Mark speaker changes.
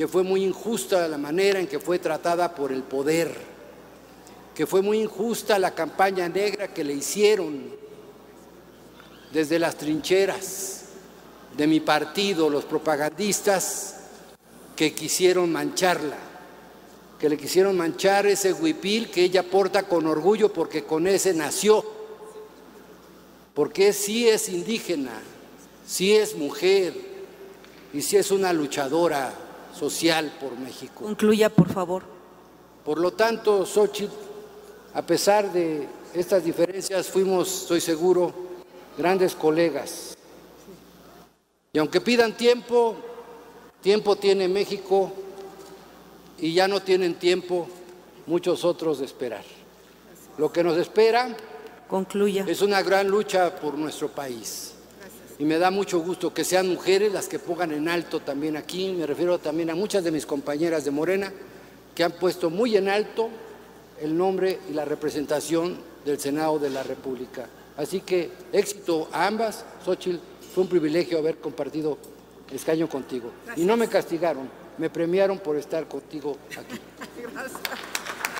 Speaker 1: que fue muy injusta la manera en que fue tratada por el poder, que fue muy injusta la campaña negra que le hicieron desde las trincheras de mi partido, los propagandistas que quisieron mancharla, que le quisieron manchar ese huipil que ella porta con orgullo porque con ese nació, porque sí es indígena, sí es mujer y sí es una luchadora social por México.
Speaker 2: Concluya, por favor.
Speaker 1: Por lo tanto, Xochitl, a pesar de estas diferencias, fuimos, estoy seguro, grandes colegas. Y aunque pidan tiempo, tiempo tiene México y ya no tienen tiempo muchos otros de esperar. Lo que nos espera
Speaker 2: Concluya.
Speaker 1: es una gran lucha por nuestro país. Y me da mucho gusto que sean mujeres las que pongan en alto también aquí. Me refiero también a muchas de mis compañeras de Morena que han puesto muy en alto el nombre y la representación del Senado de la República. Así que éxito a ambas. Xochitl, fue un privilegio haber compartido escaño contigo. Y no me castigaron, me premiaron por estar contigo aquí.
Speaker 3: Gracias.